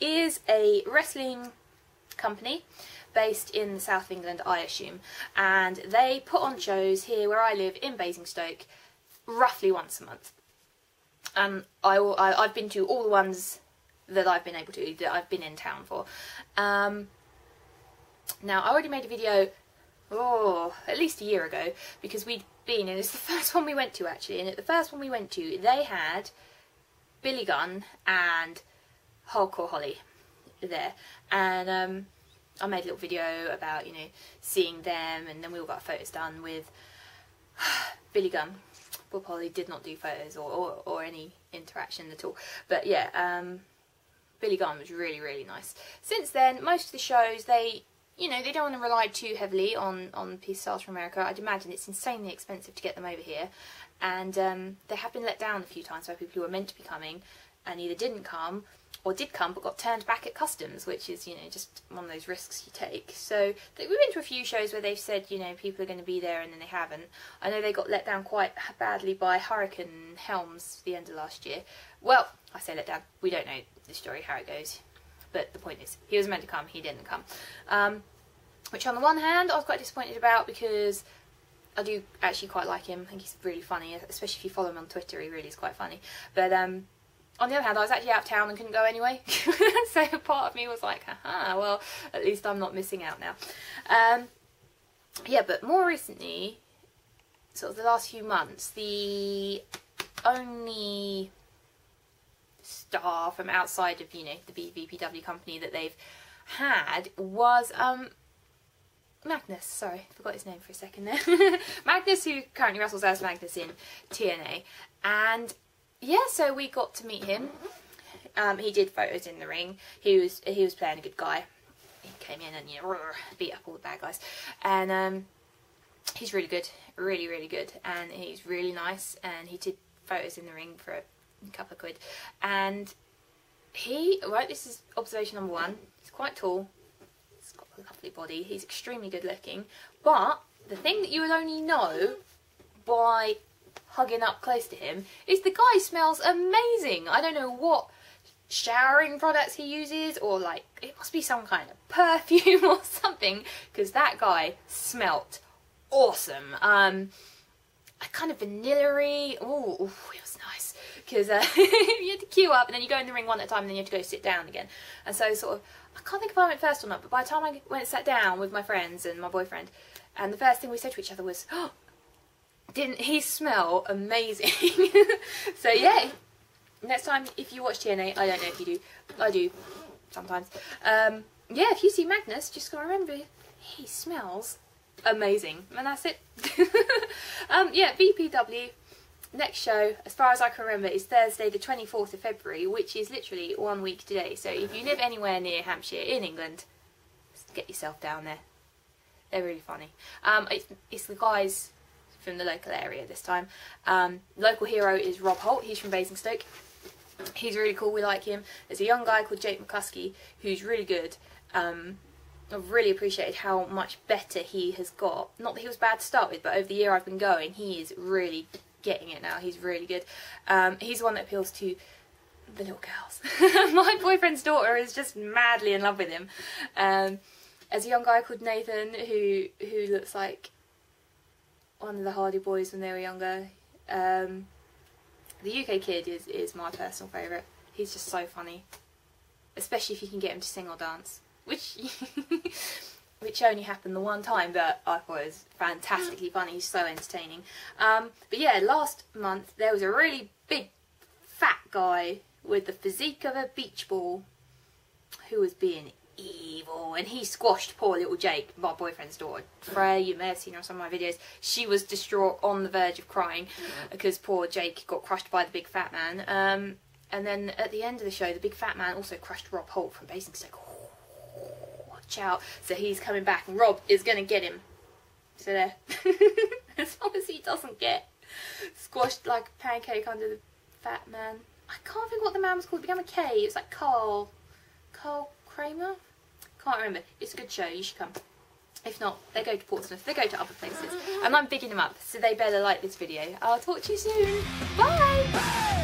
is a wrestling company based in south England, I assume, and they put on shows here where I live in Basingstoke roughly once a month. And I, I, have been to all the ones that I've been able to, that I've been in town for. Um, now, I already made a video, oh, at least a year ago, because we'd been, and it's the first one we went to actually, and at the first one we went to, they had Billy Gunn and Hardcore Holly there. And um, I made a little video about, you know, seeing them, and then we all got photos done with Billy Gunn. Bob Holly did not do photos or, or, or any interaction at all. But yeah, um, Billy Gunn was really, really nice. Since then, most of the shows, they, you know, they don't want to rely too heavily on, on Peace Stars from America. I'd imagine it's insanely expensive to get them over here. And um, they have been let down a few times by people who were meant to be coming and either didn't come or did come but got turned back at customs, which is, you know, just one of those risks you take. So we've been to a few shows where they've said, you know, people are going to be there and then they haven't. I know they got let down quite badly by Hurricane Helms the end of last year. Well, I say let down, we don't know the story, how it goes. But the point is, he was meant to come, he didn't come. Um, which on the one hand, I was quite disappointed about because I do actually quite like him. I think he's really funny, especially if you follow him on Twitter, he really is quite funny. But um, on the other hand, I was actually out of town and couldn't go anyway. so part of me was like, haha, well, at least I'm not missing out now. Um, yeah, but more recently, sort of the last few months, the only star from outside of, you know, the BVPW company that they've had was um, Magnus, sorry, forgot his name for a second there. Magnus, who currently wrestles as Magnus in TNA. And yeah, so we got to meet him. Um, he did photos in the ring. He was he was playing a good guy. He came in and you know beat up all the bad guys, and um, he's really good, really really good, and he's really nice. And he did photos in the ring for a couple of quid, and he right. This is observation number one. He's quite tall. He's got a lovely body. He's extremely good looking, but the thing that you will only know by hugging up close to him is the guy smells amazing. I don't know what showering products he uses or like it must be some kind of perfume or something because that guy smelt awesome. Um, a kind of vanilla-y. Oh, it was nice because uh, you had to queue up and then you go in the ring one at a time and then you have to go sit down again. And so sort of, I can't think if I went first or not, but by the time I went and sat down with my friends and my boyfriend, and the first thing we said to each other was, oh, didn't he smell amazing? so yeah, next time if you watch TNA, I don't know if you do, I do sometimes. Um, yeah, if you see Magnus, just gotta remember he smells amazing, and that's it. um, yeah, VPW. Next show, as far as I can remember, is Thursday the 24th of February, which is literally one week today. So if you live anywhere near Hampshire in England, get yourself down there. They're really funny. Um, it's, it's the guys from the local area this time. Um, local hero is Rob Holte, he's from Basingstoke. He's really cool, we like him. There's a young guy called Jake McClusky who's really good. Um, I've really appreciated how much better he has got. Not that he was bad to start with, but over the year I've been going, he is really getting it now. He's really good. Um, he's the one that appeals to the little girls. My boyfriend's daughter is just madly in love with him. Um, there's a young guy called Nathan who who looks like one of the Hardy Boys when they were younger. Um, the UK Kid is, is my personal favourite. He's just so funny. Especially if you can get him to sing or dance. Which which only happened the one time, but I thought it was fantastically funny. He's so entertaining. Um, but yeah, last month there was a really big fat guy with the physique of a beach ball who was being evil and he squashed poor little Jake, my boyfriend's daughter. Freya, you may have seen her on some of my videos. She was distraught on the verge of crying because poor Jake got crushed by the big fat man. Um, and then at the end of the show, the big fat man also crushed Rob Holte from Basingstoke. watch out. So he's coming back and Rob is going to get him. So there. as long as he doesn't get squashed like a pancake under the fat man. I can't think what the man was called. It began with K. It was like Carl. Carl Kramer? Can't remember. It's a good show. You should come. If not, they go to Portsmouth. They go to other places. And I'm bigging them up, so they better like this video. I'll talk to you soon. Bye!